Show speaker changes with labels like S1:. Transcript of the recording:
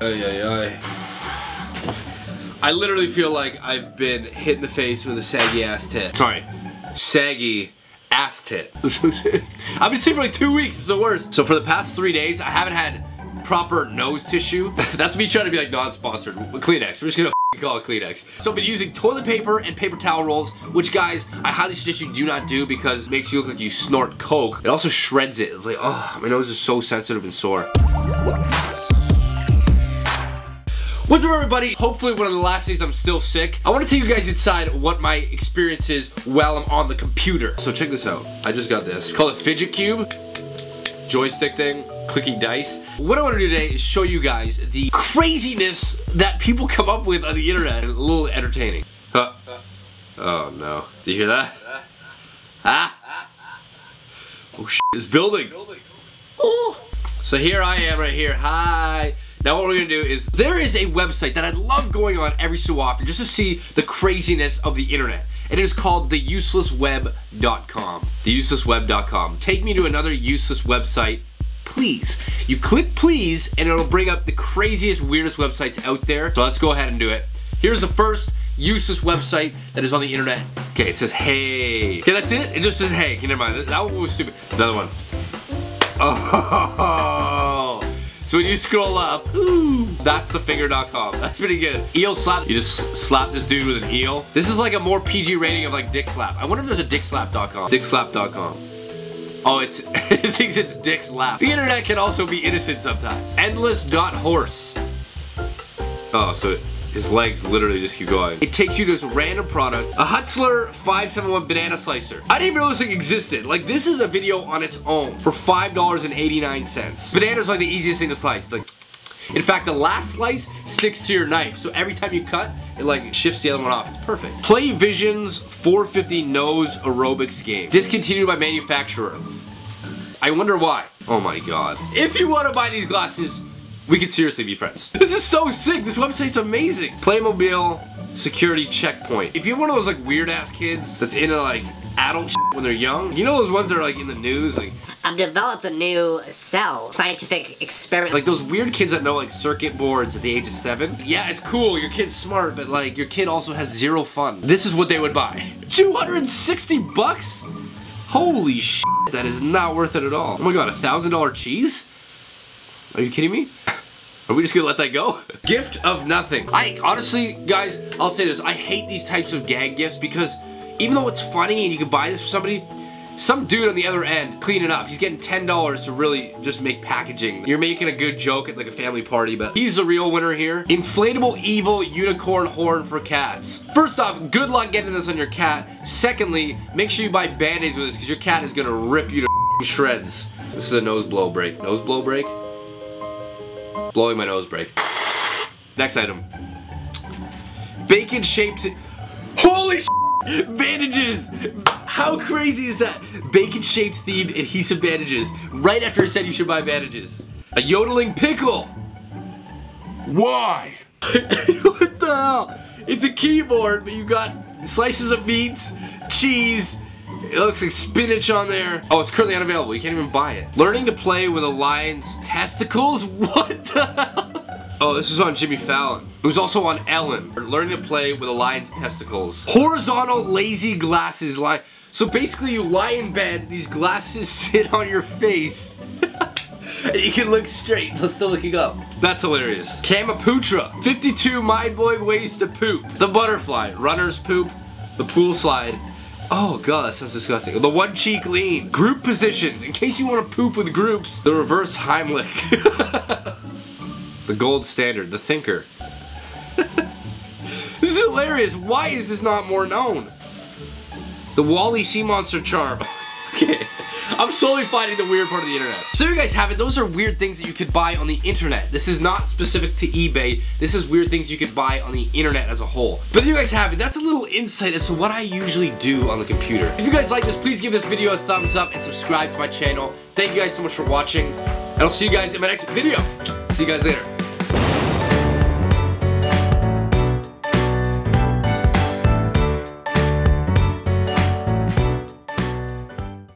S1: Ay, ay, ay. I literally feel like I've been hit in the face with a saggy ass tit. Sorry, saggy ass tit. I've been sick for like two weeks, it's the worst. So for the past three days, I haven't had proper nose tissue. That's me trying to be like non-sponsored. Kleenex, we're just gonna call it Kleenex. So I've been using toilet paper and paper towel rolls, which guys, I highly suggest you do not do because it makes you look like you snort coke. It also shreds it. It's like, oh, my nose is so sensitive and sore. What's up everybody? Hopefully one of the last days I'm still sick. I want to take you guys inside what my experience is while I'm on the computer. So check this out. I just got this. It's called a fidget cube. Joystick thing. Clicky dice. What I want to do today is show you guys the craziness that people come up with on the internet. a little entertaining. Huh. Oh no. Do you hear that? Ah! Oh shit, it's building. Ooh. So here I am right here. Hi. Now what we're gonna do is, there is a website that I love going on every so often just to see the craziness of the internet. And it is called theuselessweb.com. Theuselessweb.com. Take me to another useless website please. You click please and it'll bring up the craziest, weirdest websites out there. So let's go ahead and do it. Here's the first useless website that is on the internet. Okay, it says hey. Okay, that's it? It just says hey. Okay, never mind. That one was stupid. Another one. Oh. So when you scroll up, ooh, that's thefinger.com. That's pretty good. Eel slap. You just slap this dude with an eel. This is like a more PG rating of like dick slap. I wonder if there's a dickslap.com. Dickslap.com. Oh, it's, it thinks it's dick's lap. The internet can also be innocent sometimes. Endless.horse. Oh, so his legs literally just keep going. It takes you to this random product, a Hutzler 571 banana slicer. I didn't even know this thing existed. Like this is a video on its own for $5.89. Banana's are like the easiest thing to slice. It's like, in fact, the last slice sticks to your knife, so every time you cut, it like shifts the other one off. It's perfect. Play Vision's 450 nose aerobics game. Discontinued by manufacturer. I wonder why. Oh my god. If you want to buy these glasses, we could seriously be friends. This is so sick. This website's amazing. Playmobil security checkpoint. If you're one of those like weird ass kids that's into like adult when they're young, you know those ones that are like in the news like
S2: I've developed a new cell scientific experiment.
S1: Like those weird kids that know like circuit boards at the age of seven. Yeah, it's cool. Your kid's smart, but like your kid also has zero fun. This is what they would buy. 260 bucks? Holy shit, that is not worth it at all. Oh my god, a thousand dollar cheese? Are you kidding me? Are we just gonna let that go? Gift of nothing. I honestly, guys, I'll say this. I hate these types of gag gifts because even though it's funny and you can buy this for somebody, some dude on the other end cleaning up. He's getting $10 to really just make packaging. You're making a good joke at like a family party, but he's the real winner here. Inflatable evil unicorn horn for cats. First off, good luck getting this on your cat. Secondly, make sure you buy band-aids with this because your cat is gonna rip you to shreds. This is a nose blow break. Nose blow break? Blowing my nose break. Next item. Bacon shaped. Holy bandages! How crazy is that? Bacon shaped themed adhesive bandages. Right after I said you should buy bandages. A yodeling pickle.
S3: Why?
S1: what the hell? It's a keyboard, but you got slices of meat, cheese, it looks like spinach on there. Oh, it's currently unavailable. You can't even buy it. Learning to play with a lion's testicles? What the hell? Oh, this is on Jimmy Fallon. It was also on Ellen. Learning to play with a lion's testicles. Horizontal lazy glasses lie. So basically you lie in bed, these glasses sit on your face. you can look straight while still looking up. That's hilarious. Kamapootra. 52 mind-blowing ways to poop. The butterfly. Runner's poop. The pool slide. Oh god, that sounds disgusting. The one cheek lean. Group positions. In case you want to poop with groups. The reverse Heimlich. the gold standard. The thinker. this is hilarious. Why is this not more known? The Wally Sea Monster charm. okay. I'm slowly finding the weird part of the internet. So you guys have it. Those are weird things that you could buy on the internet. This is not specific to eBay. This is weird things you could buy on the internet as a whole. But you guys have it. That's a little insight as to what I usually do on the computer. If you guys like this, please give this video a thumbs up and subscribe to my channel. Thank you guys so much for watching. And I'll see you guys in my next video. See you guys later.